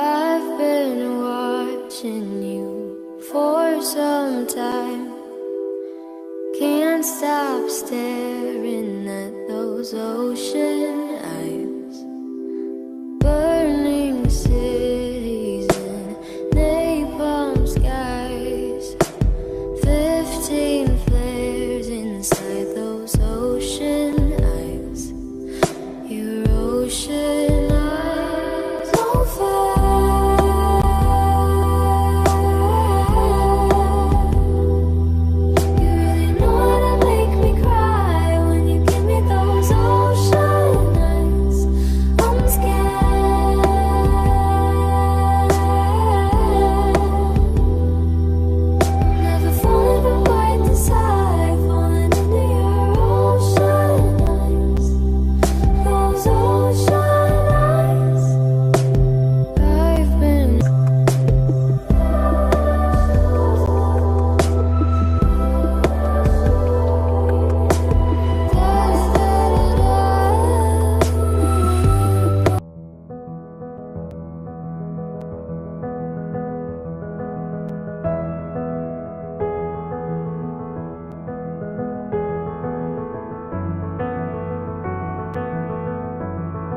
I've been watching you for some time. Can't stop staring at those ocean eyes. Burning cities and napalm skies. Fifteen flares inside those ocean eyes. Your ocean.